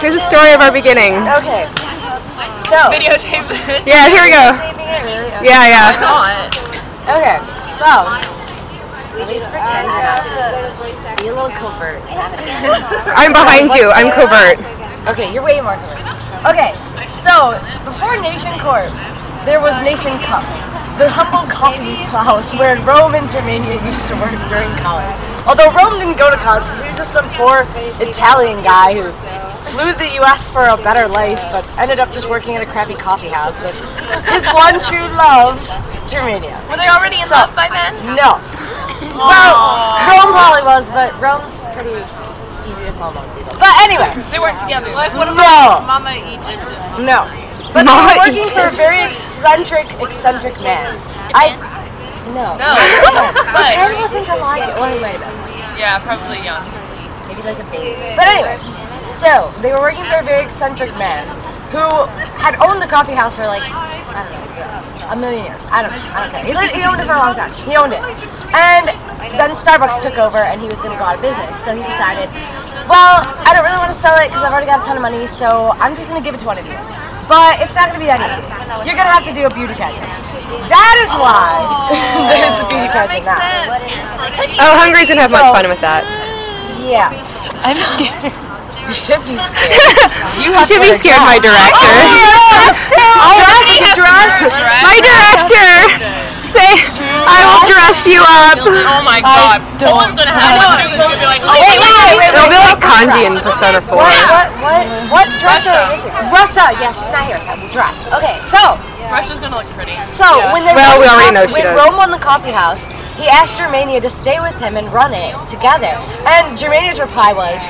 Here's a story of our beginning. Okay. So. Videotape this. Yeah, here we go. Really? Okay. Yeah, yeah. Okay. So. At least pretend you're not. Be a little covert. I'm behind you. I'm covert. Okay, you're way more covert. Okay. So before Nation Corp, there was Nation Cup. The humble coffee house where Rome and Germania used to work during college. Although Rome didn't go to college, he was just some poor Italian guy who flew to the U.S. for a better life, but ended up just working at a crappy coffee house with his one true love, Germania. Were they already in love by then? No. Well, Rome probably was, but Rome's pretty easy to fall in love with. But anyway, They weren't together. Like, what no, Mama Egypt? no. But they Mama were working Egypt. for a very eccentric, eccentric man. I no. No. But Ken wasn't alive. Well, he might have been. Yeah, probably young. Maybe like a baby. But anyway, so they were working for a very eccentric man who had owned the coffee house for like I don't know, a million years. I don't know. I don't care. He, lived, he owned it for a long time. He owned it, and then Starbucks took over, and he was going to go out of business. So he decided, well, I don't really want to sell it because I've already got a ton of money. So I'm just going to give it to one of you. But it's not going to be that easy. You're going to have to do a beauty pageant. That is why there's the beauty pageant now. Oh, Hungary's gonna have much fun with that. Yeah. I'm scared. You should be scared. You should be scared, my director. Oh, dress, dress. My director. Say, I will dress you up. Oh my god. No one's gonna have one. It's gonna be like, oh, Wait, wait, wait, It'll be like Kanji in Persona 4. What, what, what, what dress Russia. are we? Russia. Yeah, she's not here. Dress. Okay, so, Russia's gonna look pretty. so when they Well, we already know she when does. Rome won the coffee house, he asked Germania to stay with him and run it together. And Germania's reply was,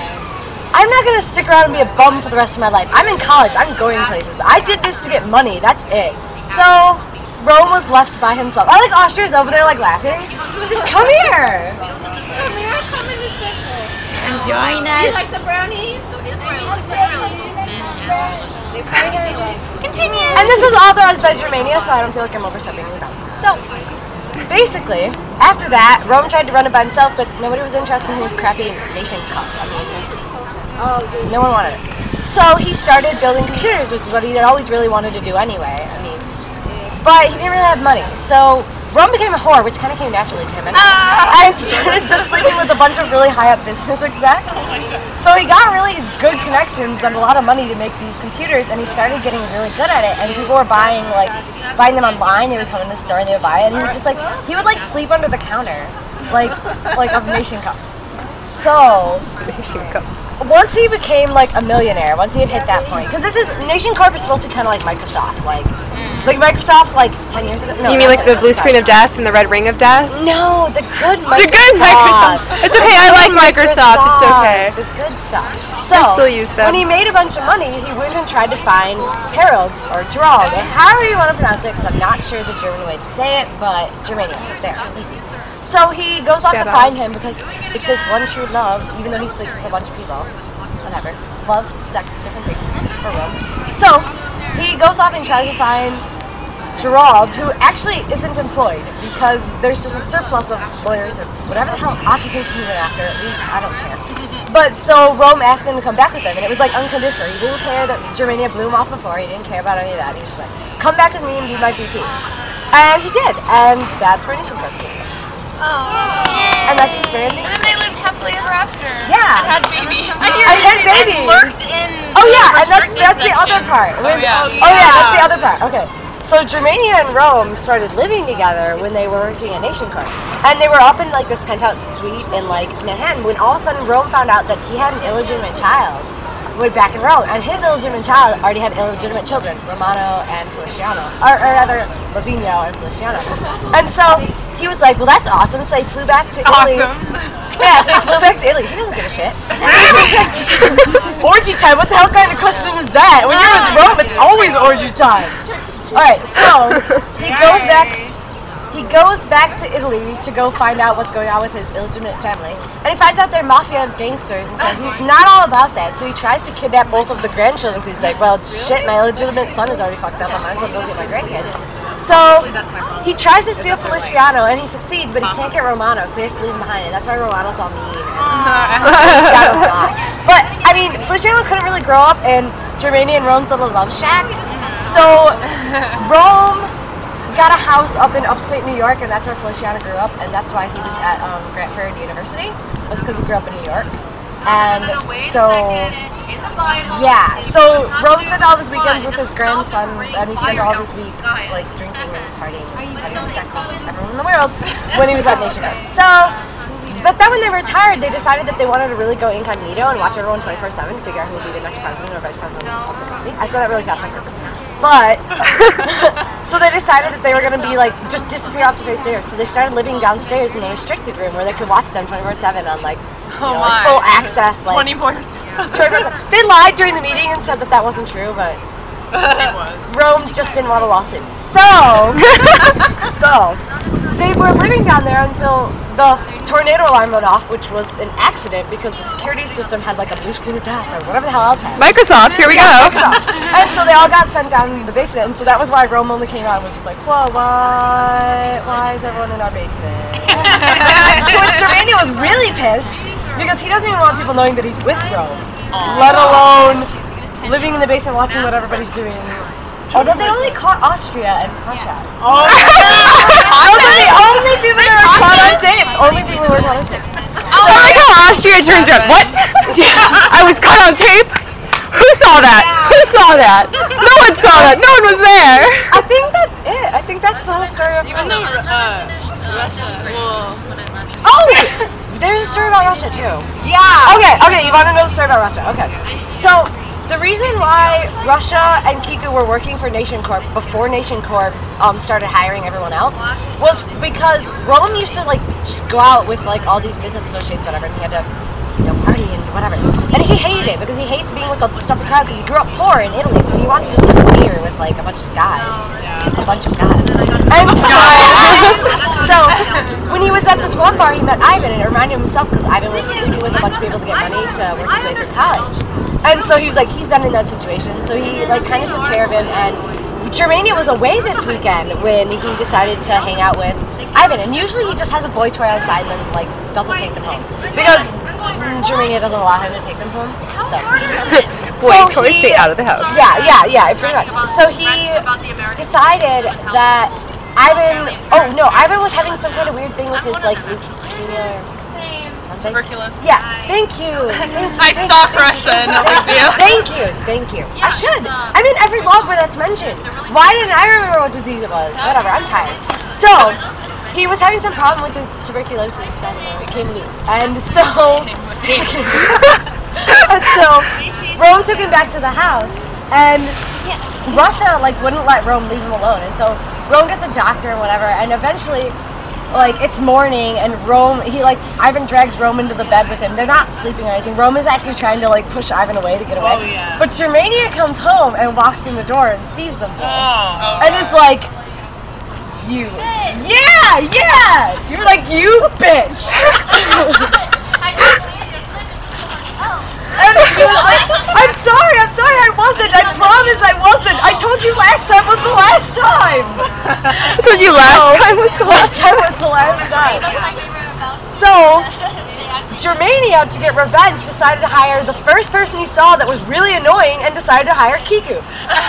"I'm not gonna stick around and be a bum for the rest of my life. I'm in college. I'm going places. I did this to get money. That's it." So. Rome was left by himself. I like Austria's over there, like laughing. Just come here. Come here. Come in the circle. And join us. You like the brownies? So Israel, Israel is Continue. And this is authorized by Germania, so I don't feel like I'm overstepping any bounds. So, basically, after that, Rome tried to run it by himself, but nobody was interested in his crappy nation cup. I mean, no one wanted it. So he started building computers, which is what he had always really wanted to do anyway. I mean, but he didn't really have money, so Rome became a whore, which kind of came naturally to him, and, ah! and started just sleeping with a bunch of really high up business execs. Oh so he got really good connections and a lot of money to make these computers, and he started getting really good at it. And people were buying like buying them online. They would come in the store and they would buy it. And he would just like he would like sleep under the counter, like like of Nation Cup. So once he became like a millionaire, once he had hit that point, because this is Nation Corp is supposed to be kind of like Microsoft, like mm. like Microsoft like ten years ago. No, You mean like the blue screen of death and the red ring of death? No, the good Microsoft. The good Microsoft. It's okay, I like Microsoft. It's okay. The good stuff. So, I still use them. when he made a bunch of money, he went and tried to find Harold or Gerald, or however you want to pronounce it, because I'm not sure the German way to say it, but Germania, there, easy. So he goes off to find him because it's his one true love, even though he sleeps with a bunch of people. Whatever. Love, sex, different things for Rome. So he goes off and tries to find Gerald, who actually isn't employed because there's just a surplus of lawyers or whatever the hell occupation he went after. We, I don't care. But so Rome asked him to come back with him, and it was like unconditional. He didn't care that Germania blew him off before. He didn't care about any of that. He was just like, come back with me and be my VP. And he did, and that's where Nation Corp came from. And that's the story of And then they lived happily ever after. Yeah. Had babies. I I had babies. Lurked in. Oh the yeah, and that's restricted that's the other part. Oh When- yeah. Oh, oh yeah, that's the other part. Okay. So Germania and Rome started living together when they were working at Nation Corp. And they were up in like this penthouse suite in like Manhattan when all of a sudden Rome found out that he had an illegitimate child way back in Rome. And his illegitimate child already had illegitimate children, Romano and Feliciano. Or, or rather, Lovino and Feliciano. And so he was like, well that's awesome. So he flew back to Italy. Awesome. Yeah, so he flew back to Italy. He doesn't give a shit. orgy time? What the hell kind of question is that? When you're with Rome, it's always orgy time. All right, so he goes back. He goes back to Italy to go find out what's going on with his illegitimate family, and he finds out they're mafia gangsters, and so he's not all about that. So he tries to kidnap both of the grandchildren. So he's like, "Well, shit, my illegitimate son is already fucked up. I might as well go get my grandkids." So he tries to steal Feliciano, and he succeeds, but he can't get Romano, so he has to leave him behind, and that's why Romano's all mean. Feliciano's not. But I mean, Feliciano couldn't really grow up in Germania and Rome's little love shack. So Rome got a house up in upstate New York, and that's where Feliciano grew up, and that's why he was at um, Grant Faird University. Was because he grew up in New York. And so yeah, so Rome spent all his weekends with his grandson, and he spent all his week like drinking and partying, and having sex with everyone in the world when he was at Nation Cup. So, but then when they retired, they decided that they wanted to really go incognito and watch everyone 24/7 to figure out who would be the next president or vice president of the company. I said that really fast on purpose, but so they decided that they were going to be like just disappear off the face of the earth. So they started living downstairs in the restricted room where they could watch them 24/7 on like, you Oh know, like my. full access, like 24 they lied during the meeting and said that that wasn't true, but It was. Rome just didn't want a lawsuit. So, so they were living down there until the tornado alarm went off, which was an accident because the security system had like a blue screen attack or whatever the hell else had. Microsoft, here we go. and so they all got sent down in the basement, and so that was why Rome only came out and was just like, whoa, why, why is everyone in our basement? to which Germania was really pissed because he doesn't even want people knowing that he's with Rome, let alone living in the basement watching what everybody's doing. Although they only caught Austria and Prussia. Oh, Those are the only people that were caught on tape. Only people who were caught on tape. I like how Austria turns around. What? I was caught on tape? Who saw that? Who saw that? No one saw that. No one was there. I think that's it. I think that's the whole story of Even though uh, Russia, well, Oh! There's a story about Russia too. yeah. Okay, okay, you want to know the story about Russia? Okay. So, the reason why Russia and Kiku were working for Nation Corp before Nation Corp um, started hiring everyone else was because Rome used to like just go out with like all these business associates, whatever, and he had to you know party and whatever. And he hated it because he hates being with a stuffy crowd because he grew up poor in Italy, so he wants to just have beer with like a bunch of guys, a bunch of guys. And so, so when he was at this one bar, he met Ivan, and it reminded him himself because Ivan was sleeping with a bunch of people to get money to work his way through college. And so he was like, he's been in that situation, so he like kind of took care of him. And Germania was away this weekend when he decided to hang out with Ivan, and usually he just has a boy toy on the side and then like doesn't take them home because Germania doesn't allow him to take them home. So. Boy, So toys he- stay out of the house. Yeah, yeah, yeah, pretty much. So he decided that Ivan. Oh no, Ivan was having some kind of weird thing with his like leukemia something. Tuberculosis. Yeah, thank you. Thank you, I thank stalk you, Russia, thank you. no big deal. Thank you, thank you. I should. I'm in every log where that's mentioned. Why didn't I remember what disease it was? Whatever, I'm tired. So, he was having some problem with his tuberculosis and uh, it came loose. And so, and so, Rome took him back to the house, and Russia like wouldn't let Rome leave him alone. And so, Rome gets a doctor and whatever, and eventually like it's morning and Rome he like Ivan drags Rome into the bed with him. They're not sleeping or anything. Rome is actually trying to like push Ivan away to get away. Oh, yeah. But Germania comes home and walks in the door and sees them both. Oh. And is like you Bitch. Yeah, yeah! You're like you bitch And he was like, I'm sorry, I'm sorry I wasn't. I promise I wasn't. I told you last time was the last time. I told you last time was the last Last time was the last time. So, Germania, to get revenge, decided to hire the first person he saw that was really annoying and decided to hire Kiku.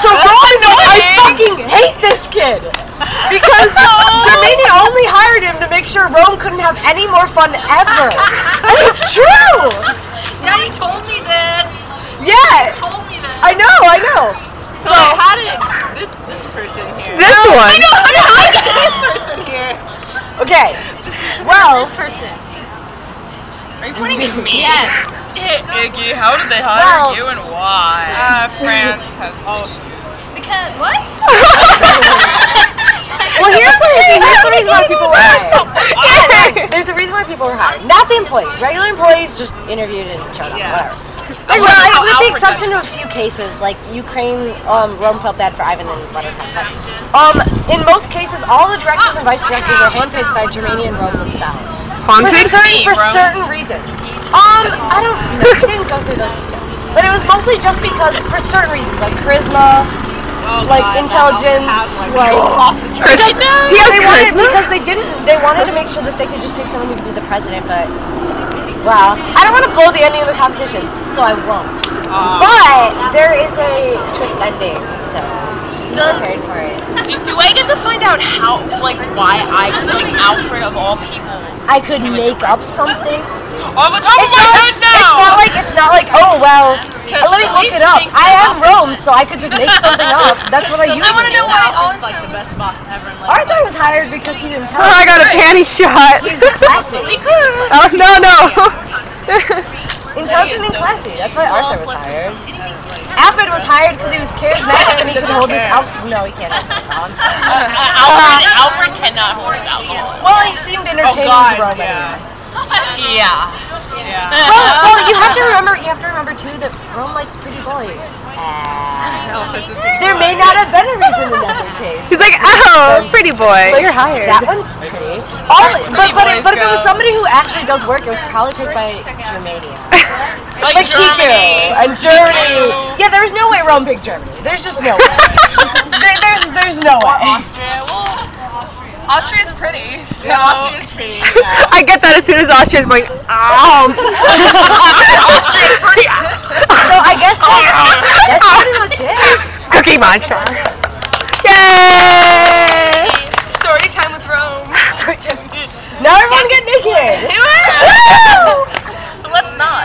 So Rome, I fucking hate this kid! Because Germania only hired him to make sure Rome couldn't have any more fun ever. And it's true! Yeah, you told me this. Yeah! told me this. I know, I know. So, how did this this person here? This one. I know. How did this person here? Okay. Well, This person. Are you pointing at me? Yes. Iggy, how did they hire Well- you and why? Uh, France has all. Because what? well, here's the reason. Here's the reason why people were hired. There's a reason why people were hired. Not the employees. Regular employees just interviewed and showed up. Yeah. Whatever. I Well, wonder how with the exception of a few cases, like Ukraine, um, Rome felt bad for Ivan and let her come. But, um, in most cases, all the directors and vice directors are handpicked by Germania and Rome themselves. For Haunted? certain, for certain reasons. Um, I don't know. We didn't go through those details. But it was mostly just because, for certain reasons, like charisma, Oh, like God, intelligence, like. Chris, he has they charisma? because they didn't. They wanted to make sure that they could just pick someone who could be the president, but Well, I don't want to blow the ending of the competition, so I won't. Ah. But there is a twist ending, so Does- for it. Do, do I get to find out how, like, why I, like, Alfred of all people? I could make up something. On the top of It's my not, head it's not like it's not like oh well. Let me look it up. I am Rome, so I could just make something up. That's what I usually I want to know do. why Alfred's like the best boss ever in life. Arthur was hired because he didn't tell Oh, I got a panty shot. He's classy. Oh no no. Intelligent and classy. That's why Arthur was hired. Alfred was hired because he was charismatic and he could hold his alcohol. No, he can't hold his alcohol. Alfred, Alfred cannot hold his alcohol. Well, he seemed oh, entertaining God, to Rome. yeah. Yeah. Yeah. Well, well, you have to remember. You have to remember too that Rome likes pretty boys. Uh, there may not have been a reason in that case. He's like, oh, pretty boy, you're hired. That one's pretty. All, but but, boys but if it was somebody who actually does work, it was probably picked by Germania. Like, Like Kiku Germany. and Germany. Yeah, there's no way Rome picked Germany. There's just no way. there, there's there's no way. Austria. Austria's pretty, so. Yeah, Austria's pretty. Yeah. I get that as soon as Austria's going, um. Austria's pretty. so I guess that's, that's pretty much it. Cookie Monster. Yay! Story time with Rome. Story time. now everyone get naked.